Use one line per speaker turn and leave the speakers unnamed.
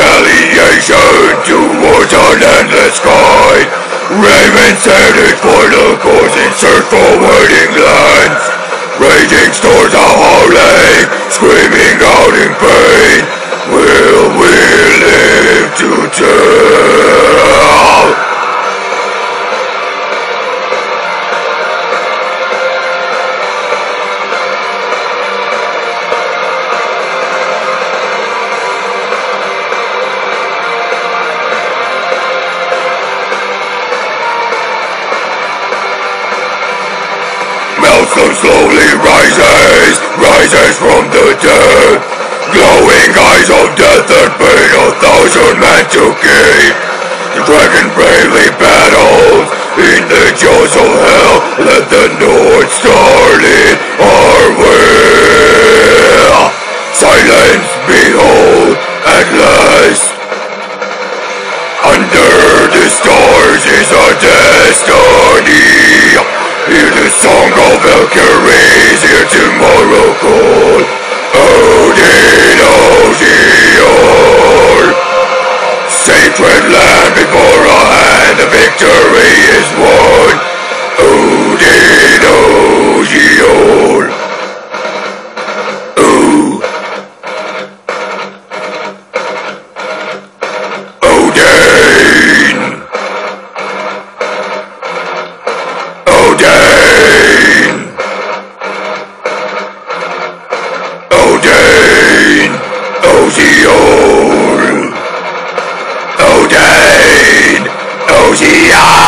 creation towards an endless sky. Ravens headed for the course in search for waiting lands. Raging storms are howling, screaming out in pain. Will we live to tell? Malcolm slowly rises, rises from the dead. Glowing eyes of death and pain, a thousand men to keep. The dragon bravely battles in the jaws of hell. Let the North Star lead our way. Silence, behold, at last. Under the stars is our destiny. Of Valkyries, hear tomorrow Oziol!